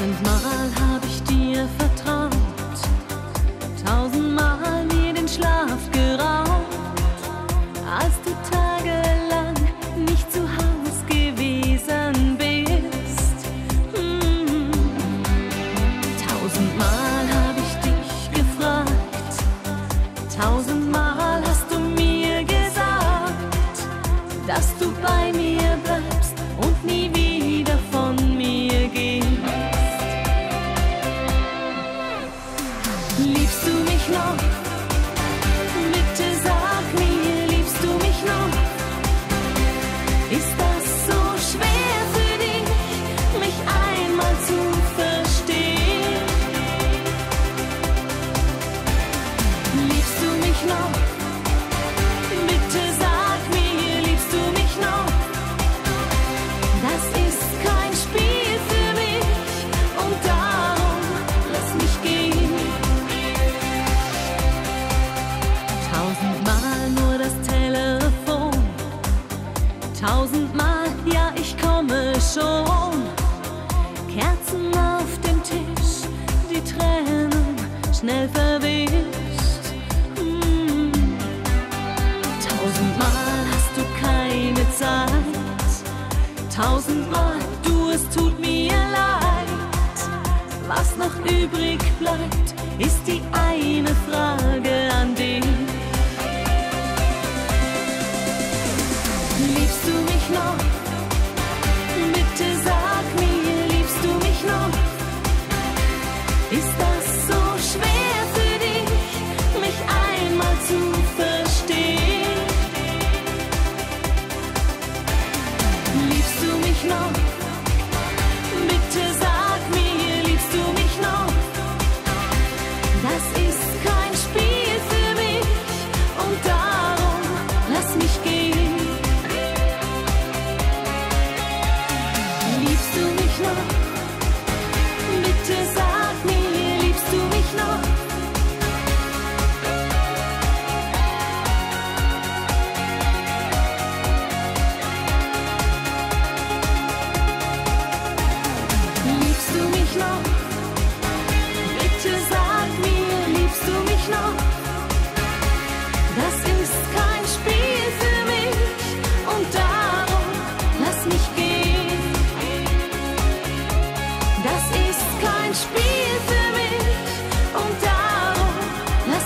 Tausendmal hab ich dir vertraut, tausendmal mir den Schlaf geraubt, als du tagelang nicht zu Haus gewesen bist. Hm. Tausendmal hab ich dich gefragt, tausendmal hast du mir gesagt, dass du bei mir bleibst und nie wieder Liebst du mich noch? Bitte sag mir, liebst du mich noch? Ist das so schwer für dich, mich einmal zu verstehen? Liebst du mich noch? Schnell verwischt. Hm. Tausendmal hast du keine Zeit, tausendmal, du, es tut mir leid. Was noch übrig bleibt, ist die eine Frage an dich.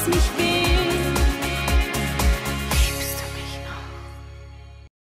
lass mich wieder.